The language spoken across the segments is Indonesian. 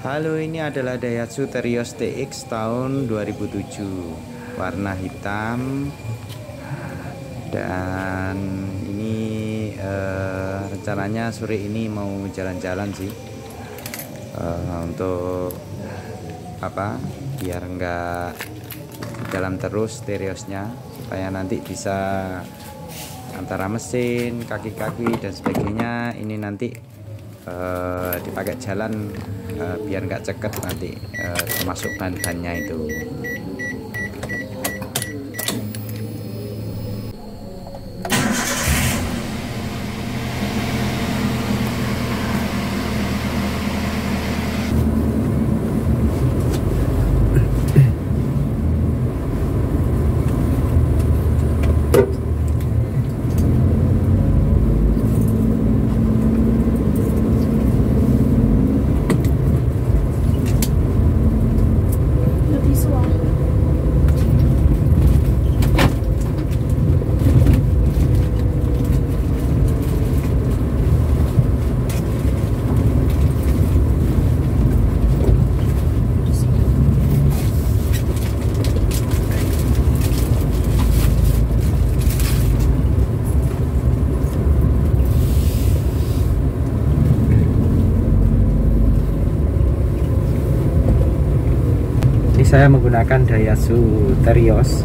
Halo ini adalah Daihatsu Terios TX tahun 2007 warna hitam. Dan ini eh, rencananya sore ini mau jalan-jalan sih. Eh, untuk apa biar enggak jalan terus Teriosnya supaya nanti bisa antara mesin kaki-kaki dan sebagainya. Ini nanti uh, dipakai jalan uh, biar nggak ceket nanti uh, termasuk ban-bannya itu saya menggunakan Daihatsu Terios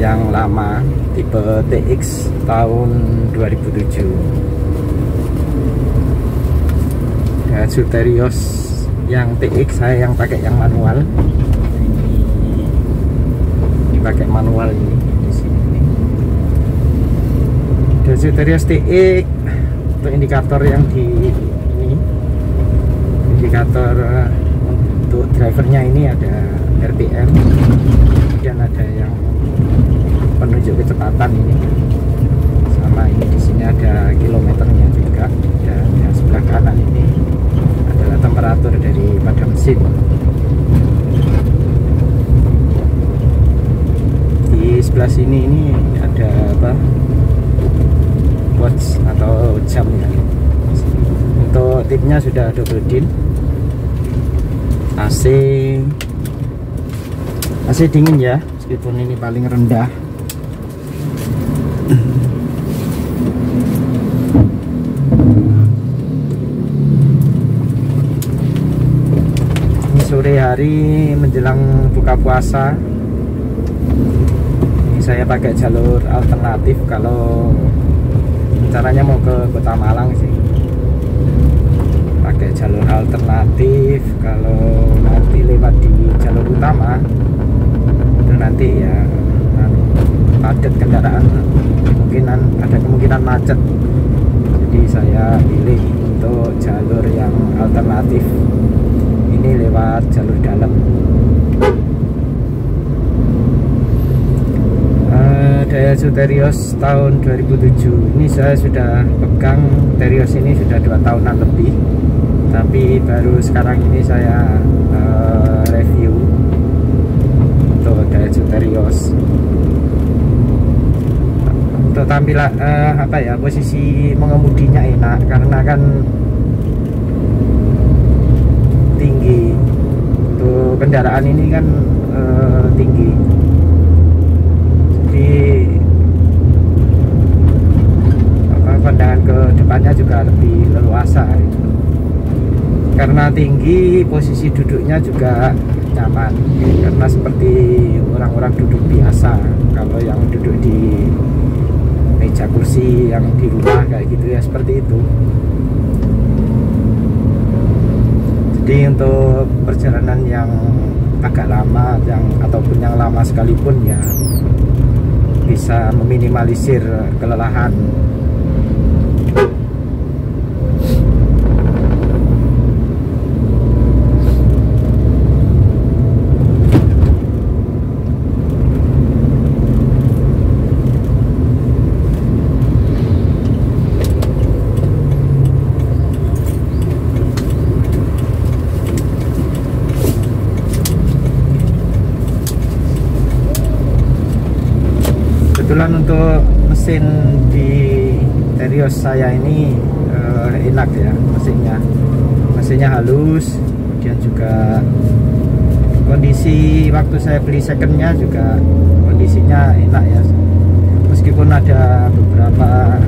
yang lama tipe TX tahun 2007 Daihatsu Terios yang TX saya yang pakai yang manual. Ini pakai manual ini Daihatsu Terios TX untuk indikator yang di ini. Indikator drivernya ini ada RPM dan ada yang penunjuk kecepatan ini. Sama ini di sini ada kilometernya juga dan yang sebelah kanan ini adalah temperatur daripada mesin. Di sebelah sini ini ada apa? Watch atau jam ya untuk tipnya sudah double din AC AC dingin ya meskipun ini paling rendah. Ini sore hari menjelang buka puasa. Ini saya pakai jalur alternatif kalau caranya mau ke kota Malang sih. Pakai jalur alternatif kalau nanti lewat di jalur utama nanti ya anu, padat kendaraan kemungkinan ada kemungkinan macet. Jadi saya pilih untuk jalur yang alternatif. Ini lewat jalur dalam. Uh, Daihatsu Terios tahun 2007 ini saya sudah pegang Terios ini sudah dua tahunan lebih. Tapi baru sekarang ini saya uh, review untuk Daihatsu Terios untuk tampilan uh, apa ya posisi mengemudinya enak. Karena kan tinggi. Untuk kendaraan ini kan uh, tinggi. Jadi apa pandangan ke depannya juga lebih leluasa karena tinggi posisi duduknya juga nyaman. Karena seperti orang-orang duduk biasa. Kalau yang duduk di meja kursi yang di rumah kayak gitu ya seperti itu. Jadi untuk perjalanan yang agak lama yang ataupun yang lama sekalipun ya bisa meminimalisir kelelahan kebetulan untuk mesin di Terios saya ini uh, enak ya mesinnya. Mesinnya halus kemudian juga kondisi waktu saya beli secondnya juga kondisinya enak ya. Meskipun ada beberapa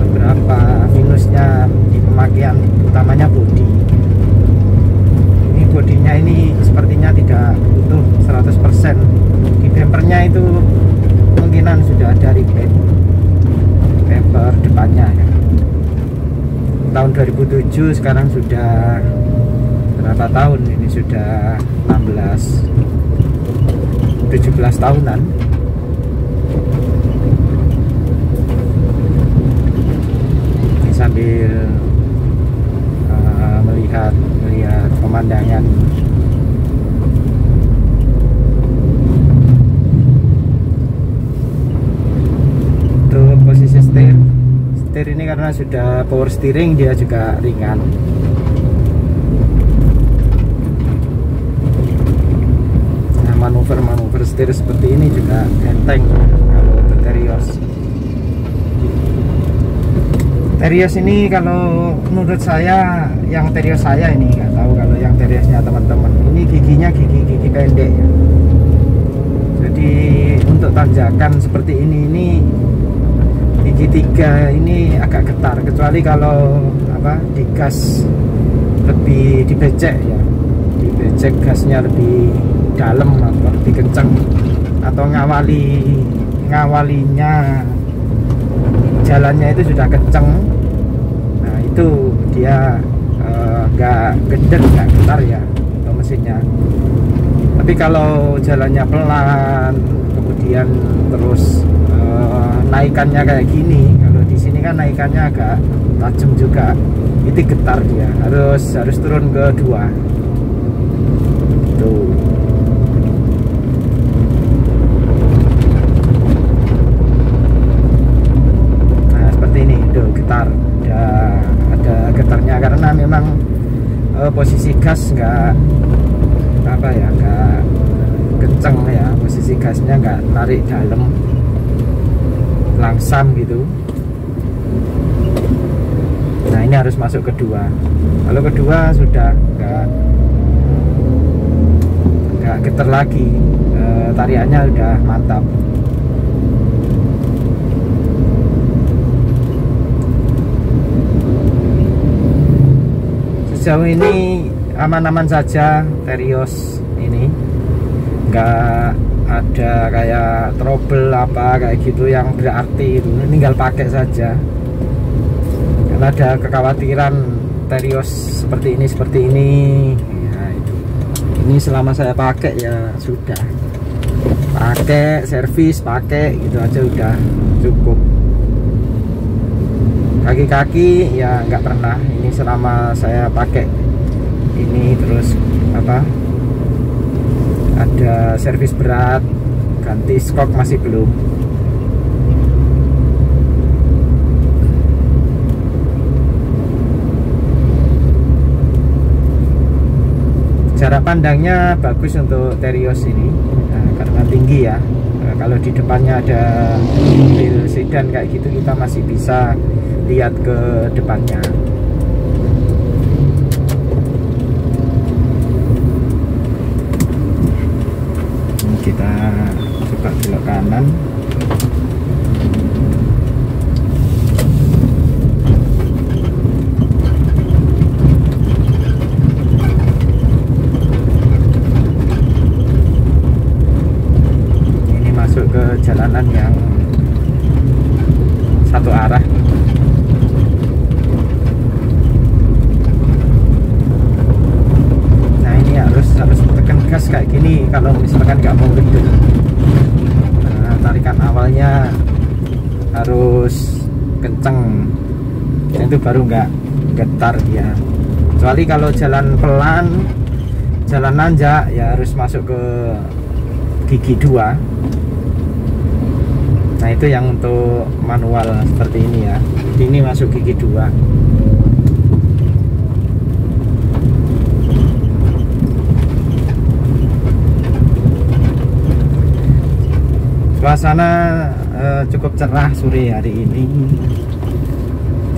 beberapa minusnya di pemakaian utamanya bodi. Ini bodinya ini sepertinya tidak utuh 100% di bempernya itu kemungkinan sudah ada repaint bumper depannya ya. Tahun 2007 sekarang sudah berapa tahun? Ini sudah 16 17 tahunan. Ini sambil uh, melihat melihat pemandangan untuk posisi setir setir ini karena sudah power steering dia juga ringan. Nah manuver-manuver setir seperti ini juga enteng kalau untuk Terios. Terios ini kalau menurut saya yang Terios saya ini nggak tahu kalau yang Teriosnya teman-teman. Ini giginya gigi-gigi pendek. Ya jadi untuk tanjakan seperti ini ini gigi tiga ini agak getar kecuali kalau apa digas lebih dibecek ya. Dibecek gasnya lebih dalam atau lebih kencang atau ngawali ngawalinya. Jalannya itu sudah kencang nah itu dia nggak uh, gede nggak getar ya atau mesinnya. Tapi kalau jalannya pelan kemudian terus uh, naikannya kayak gini kalau di sini kan naikannya agak tajam juga. Itu getar dia harus harus turun ke dua. Nah seperti ini tuh getar. Ada ada getarnya karena memang uh, posisi gas nggak apa ya nggak kenceng ya. Posisi gasnya nggak tarik dalam langsam gitu. Nah ini harus masuk kedua. Kalau kedua sudah nggak nggak getar lagi. E, tariannya udah mantap. Sejauh ini aman-aman saja Terios ini. Nggak ada kayak trouble apa kayak gitu yang berarti itu. Tinggal pakai saja. Karena ada kekhawatiran Terios seperti ini seperti ini. Ya itu. Ini selama saya pakai ya sudah. Pakai servis pakai gitu aja udah cukup. Kaki-kaki ya nggak pernah. Ini selama saya pakai ini terus ada servis berat ganti skok masih belum. Jarak pandangnya bagus untuk Terios ini nah, karena tinggi ya. Nah, kalau di depannya ada mobil sedan kayak gitu kita masih bisa lihat ke depannya kita coba belok kanan ini masuk ke jalanan yang satu arah nah ini harus harus tekan gini kalau misalkan nggak mau gendut. Nah, tarikan awalnya harus kenceng. Itu baru nggak getar dia. Kecuali kalau jalan pelan jalan nanjak ya harus masuk ke gigi dua. Nah itu yang untuk manual seperti ini ya. Ini masuk gigi dua suasana uh, cukup cerah sore hari ini.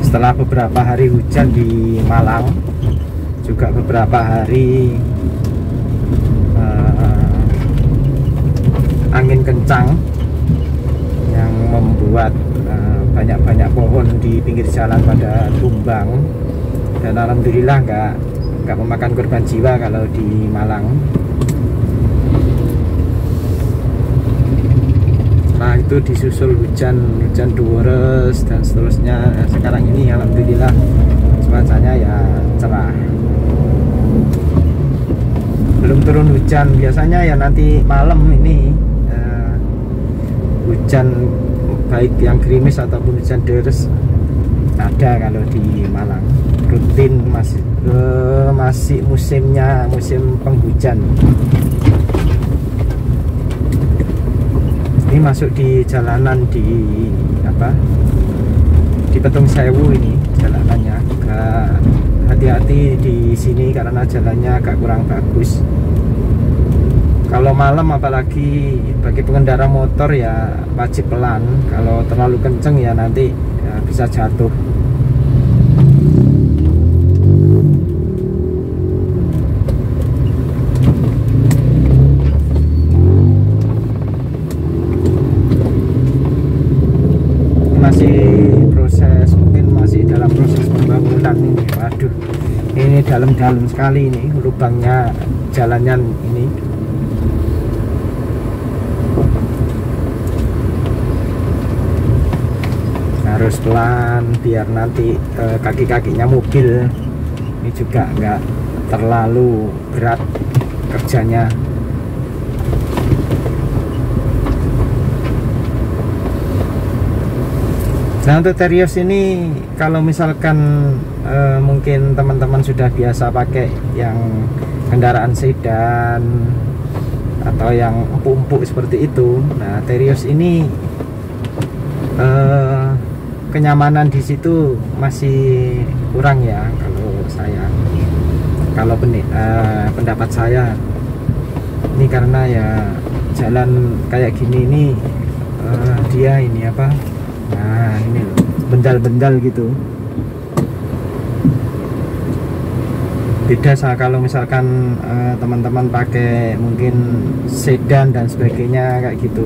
Setelah beberapa hari hujan di Malang juga beberapa hari uh, angin kencang yang membuat eh, banyak-banyak uh, pohon di pinggir jalan pada tumbang. Dan alhamdulillah nggak nggak memakan korban jiwa kalau di Malang nah itu disusul hujan hujan duores dan seterusnya. Sekarang ini alhamdulillah cuacanya ya cerah. Belum turun hujan. Biasanya ya nanti malam ini uh, hujan baik yang gerimis ataupun hujan deres ada kalau di Malang. Rutin masih uh, masih musimnya musim penghujan ini masuk di jalanan di apa? Di Petung Sewu ini jalanannya. Agak hati-hati di sini karena jalannya agak kurang bagus. Kalau malam apalagi bagi pengendara motor ya wajib pelan. Kalau terlalu kenceng ya nanti ya bisa jatuh masih proses mungkin masih dalam proses pembangunan ini waduh dalam-dalam sekali ini lubangnya jalannya ini. Harus pelan biar nanti eh, kaki-kakinya mobil. Ini juga enggak terlalu berat kerjanya Nah untuk Terios ini kalau misalkan uh, mungkin teman-teman sudah biasa pakai yang kendaraan sedan atau yang empuk-empuk seperti itu, nah Terios ini uh, kenyamanan di situ masih kurang ya kalau saya, kalau uh, pendapat saya. Ini karena ya jalan kayak gini ini uh, dia ini apa nah ini bendal-bendal gitu. Beda sah kalau misalkan eh, teman-teman uh, pakai mungkin sedan dan sebagainya kayak gitu.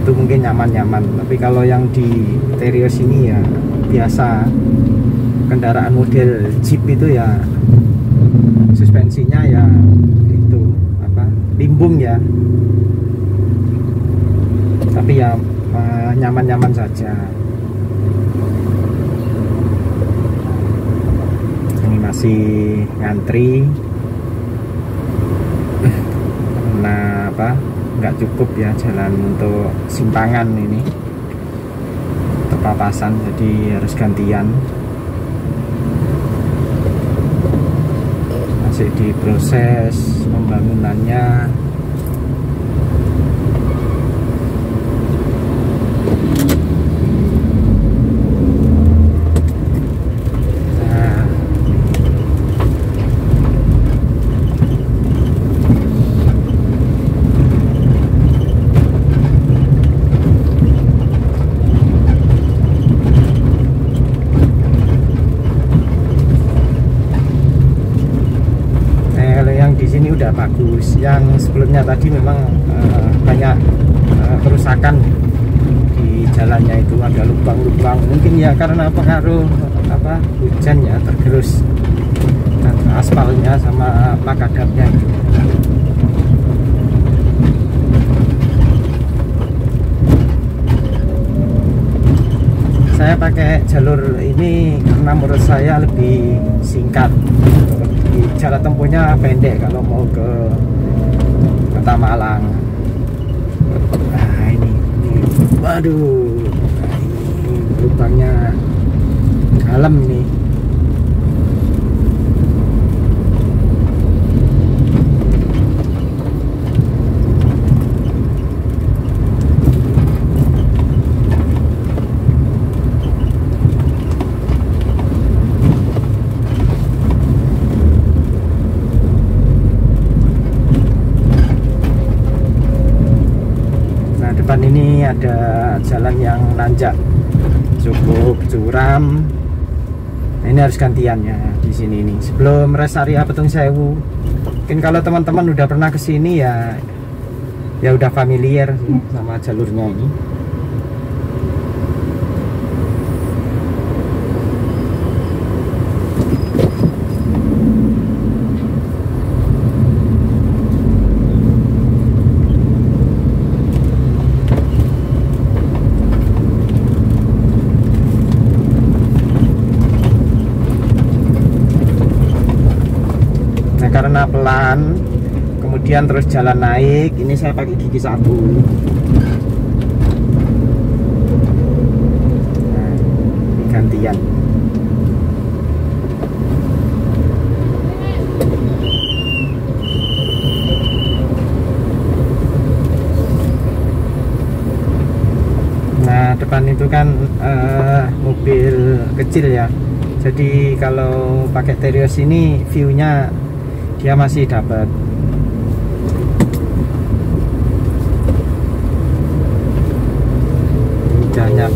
Itu mungkin nyaman-nyaman tapi kalau yang di Terios ini ya biasa. Kendaraan model Jeep itu ya suspensinya ya itu apa limbung ya. Tapi ya nyaman-nyaman saja. Ini masih ngantri. Karena apa? Nggak cukup ya jalan untuk simpangan ini. Terpapasan jadi harus gantian. Masih diproses pembangunannya udah bagus yang sebelumnya tadi memang uh, banyak uh, kerusakan di jalannya itu ada lubang-lubang mungkin ya karena pengaruh apa hujan ya tergerus dan aspalnya sama makadamnya itu saya pakai jalur ini karena menurut saya lebih singkat jarak tempuhnya pendek kalau mau ke kota Malang nah ini, ini. Waduh. Nah, ini lubangnya dalam nih depan ini ada jalan yang nanjak. Cukup curam. Ini harus gantian ya di sini ini. Sebelum rest area Petung Sewu. Mungkin kalau teman-teman udah pernah ke sini ya ya udah familiar sama jalurnya ini Nah karena pelan Kemudian terus jalan naik. Ini saya pakai gigi satu Nah ini gantian. Nah depan itu kan eh, mobil kecil ya. Jadi kalau pakai Terios ini view-nya dia masih dapat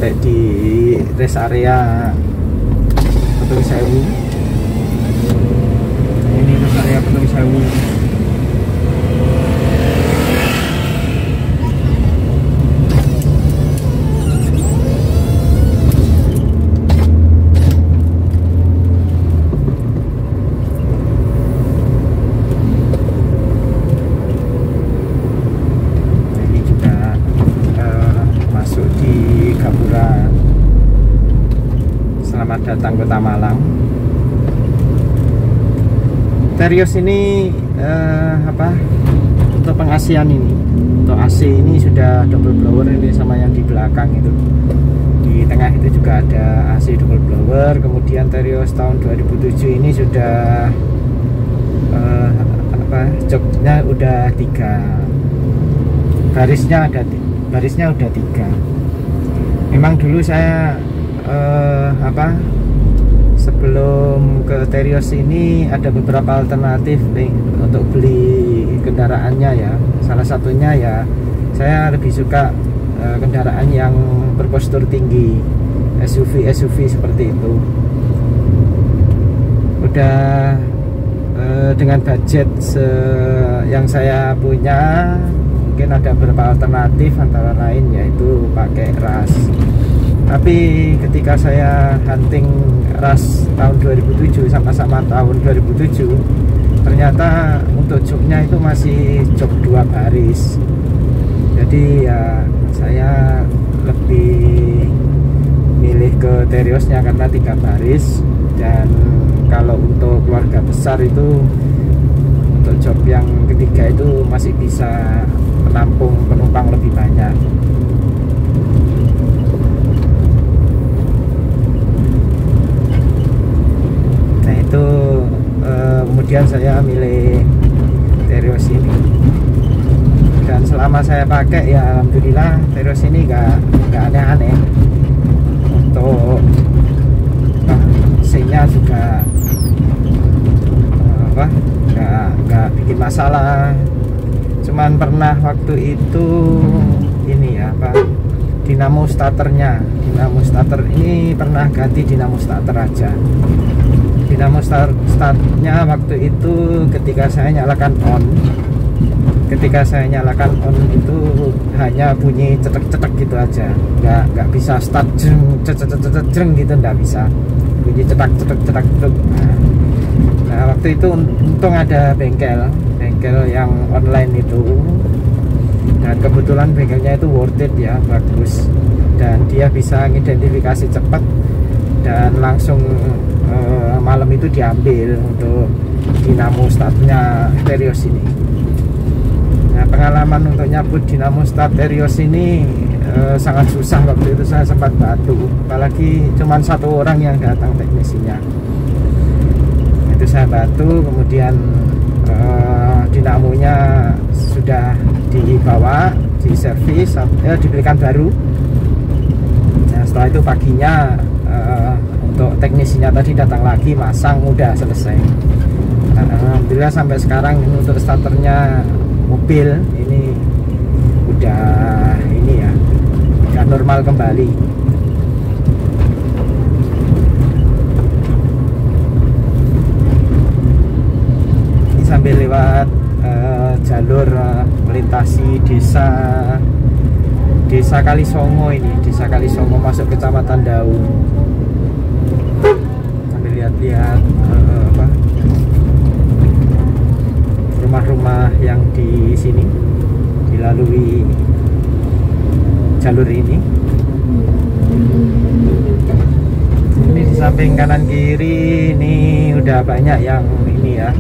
nyampe di rest area Petung Sewu ini rest area Petung Sewu ini juga eh, masuk di Gapura selamat datang kota Malang. Terios ini eh, apa untuk pengasian ini. Untuk AC ini sudah double blower ini sama yang di belakang itu. Di tengah itu juga ada AC double blower. Kemudian Terios tahun 2007 ini sudah eh, apa joknya udah tiga. Barisnya ada barisnya udah tiga. Memang dulu saya eh, apa sebelum ke Terios ini ada beberapa alternatif nih untuk beli kendaraannya ya. Salah satunya ya saya lebih suka eh, kendaraan yang berpostur tinggi SUV SUV seperti itu. Udah eh, dengan budget se- yang saya punya mungkin ada beberapa alternatif antara lain yaitu pakai ras tapi ketika saya hunting ras tahun 2007 sama-sama tahun 2007 ternyata untuk joknya itu masih jok dua baris. Jadi ya saya lebih milih ke Teriosnya karena tiga baris. Dan kalau untuk keluarga besar itu untuk job yang ketiga itu masih bisa menampung penumpang lebih banyak nah itu eh, kemudian saya milih Terios ini. Dan selama saya pakai ya alhamdulillah Terios ini nggak nggak aneh-aneh. Untuk mesinnya juga apa nggak nggak bikin masalah. Cuman pernah waktu itu ini ya apa dinamo starternya. Dinamo starter ini pernah ganti dinamo starter aja dinamo start startnya waktu itu ketika saya nyalakan on. Ketika saya nyalakan on itu hanya bunyi cetek-cetek gitu aja. Nggak nggak bisa start jeng jeng gitu nggak bisa. Bunyi cetak cetek cetak cetek. Nah, nah waktu itu untung ada bengkel bengkel yang online itu. Dan kebetulan bengkelnya itu worth it ya bagus. Dan dia bisa mengidentifikasi cepat dan langsung eh, malam itu diambil untuk dinamo startnya Terios ini. Nah pengalaman untuk nyabut dinamo start Terios ini eh, sangat susah waktu itu. Saya sempat batu apalagi cuman satu orang yang datang teknisinya. Itu saya batu kemudian eh, dinamonya sudah dibawa di servis eh, dibelikan baru. Nah setelah itu paginya untuk teknisinya tadi datang lagi masang udah selesai. Dan alhamdulillah sampai sekarang ini untuk starternya mobil ini udah ini ya udah normal kembali. Ini sambil lewat uh, jalur uh, melintasi desa desa Kalisongo ini desa Kalisongo masuk kecamatan Dau kanan kiri ini udah banyak yang ini ya.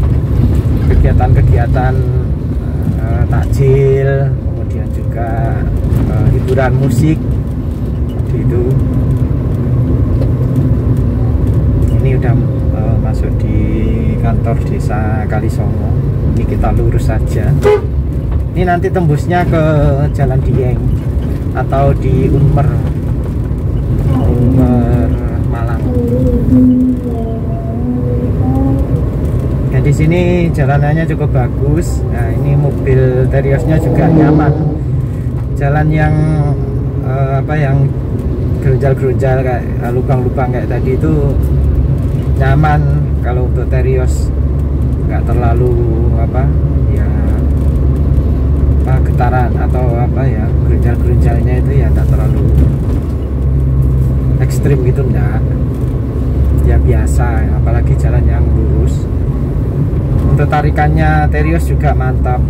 Kegiatan-kegiatan uh, takjil kemudian juga uh, hiburan musik. Seperti itu. Ini udah uh, masuk di kantor desa Kalisongo ini kita lurus saja. Ini nanti tembusnya ke Jalan Dieng atau di Unmer Malang ya di sini jalanannya cukup bagus. Nah ini mobil Teriosnya juga nyaman. Jalan yang uh, apa yang gerunjal-gerunjal kayak lubang-lubang kayak tadi itu nyaman. Kalau untuk Terios nggak terlalu apa ya apa getaran atau apa ya gerunjal-gerunjalnya itu ya nggak terlalu ekstrim gitu enggak ya biasa apalagi jalan yang lurus. Untuk tarikannya Terios juga mantap.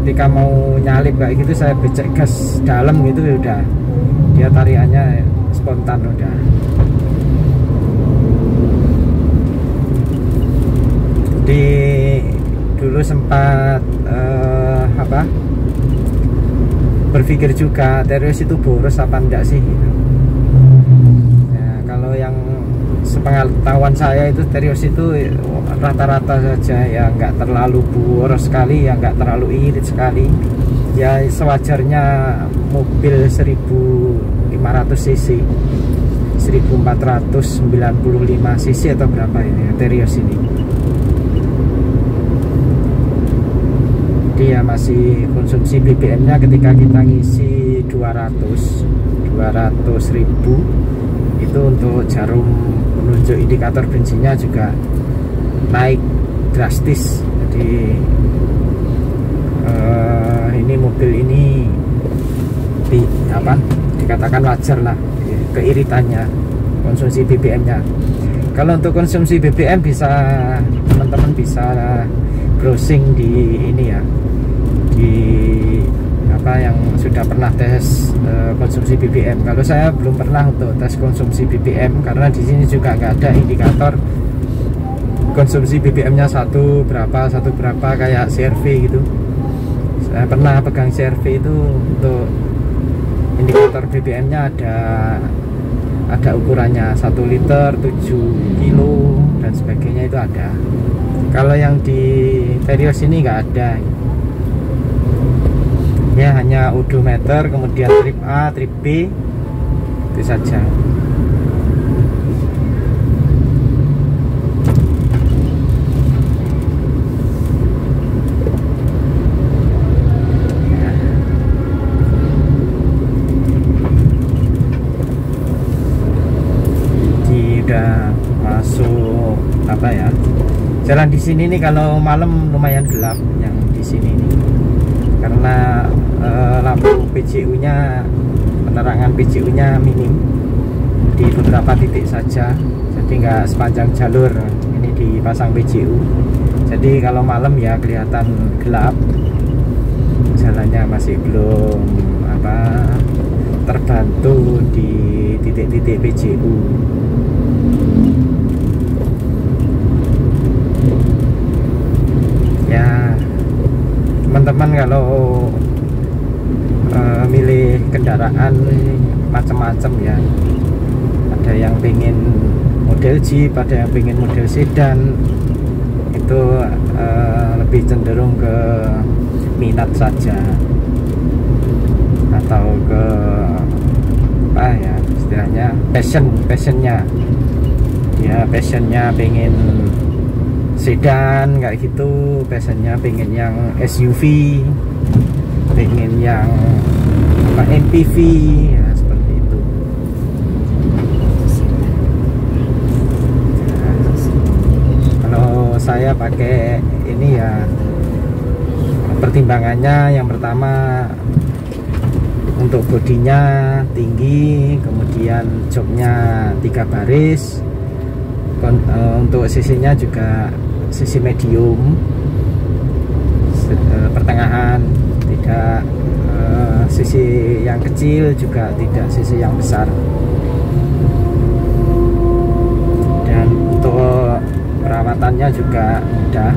Ketika mau nyalip kayak gitu saya becek gas dalam gitu ya udah. Dia tariannya spontan udah. Di dulu sempat uh, apa? Berpikir juga Terios itu boros apa enggak sih? gitu. ya, kalau yang sepengetahuan saya itu Terios itu rata-rata saja ya nggak terlalu boros sekali ya nggak terlalu irit sekali. Ya sewajarnya mobil 1500 cc 1495 cc atau berapa ini Terios ini. Dia masih konsumsi BBM nya ketika kita ngisi 200 200 ribu itu untuk jarum menunjuk indikator bensinnya juga naik drastis. Jadi uh, ini mobil ini di apa dikatakan wajar lah keiritannya konsumsi BBM nya kalau untuk konsumsi BBM bisa teman-teman bisa browsing di ini ya apa yang sudah pernah tes uh, konsumsi BBM. Kalau saya belum pernah untuk tes konsumsi BBM karena di sini juga nggak ada indikator konsumsi BBM-nya satu berapa satu berapa kayak CRV gitu. Saya pernah pegang CRV itu untuk indikator BBM-nya ada ada ukurannya 1 liter 7 kilo dan sebagainya itu ada kalau yang di Terios ini nggak ada ya hanya odometer kemudian trip A trip B. Itu saja. Masuk apa ya? Jalan di sini nih kalau malam lumayan gelap yang di sini nih karena uh, lampu PCU nya penerangan PCU nya minim di beberapa titik saja. Jadi nggak sepanjang jalur ini dipasang PCU jadi kalau malam ya kelihatan gelap. Jalannya masih belum apa terbantu di titik-titik PCU ya teman-teman kalau uh, milih kendaraan macam-macam ya. Ada yang pengen model Jeep ada yang pengen model sedan. Itu uh, lebih cenderung ke minat saja. Atau ke apa ya istilahnya passion passionnya. Ya passionnya pengen sedan kayak gitu. Passionnya pengen yang SUV pengen yang MPV ya seperti itu. Kalau saya pakai ini ya pertimbangannya yang pertama untuk bodinya tinggi kemudian joknya tiga baris eh, untuk sisinya juga sisi medium eh, pertengahan tidak eh, sisi yang kecil juga tidak sisi yang besar. Dan untuk perawatannya juga mudah.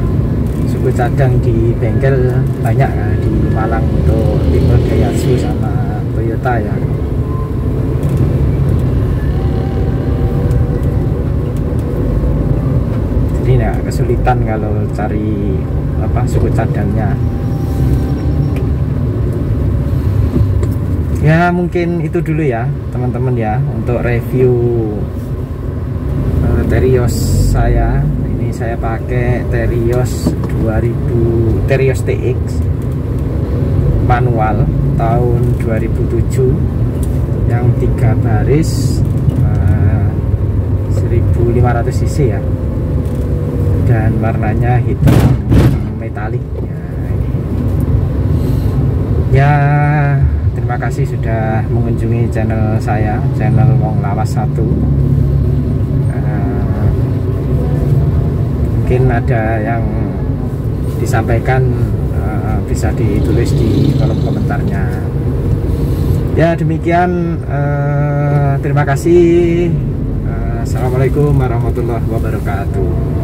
Suku cadang di bengkel banyak ya, di Malang untuk tipe Daihatsu sama Toyota ya jadi nggak kesulitan kalau cari apa suku cadangnya. Ya mungkin itu dulu ya teman-teman ya untuk review eh, Terios saya. Ini saya pakai Terios 2000 Terios TX manual tahun 2007 yang tiga baris eh, 1500 cc ya dan warnanya hitam metalik. Ya, ya terima kasih sudah mengunjungi channel saya channel Wong Lawas 1 Eh, mungkin ada yang disampaikan eh, bisa ditulis di kolom komentarnya. Ya demikian eh, terima kasih. Assalamualaikum warahmatullahi wabarakatuh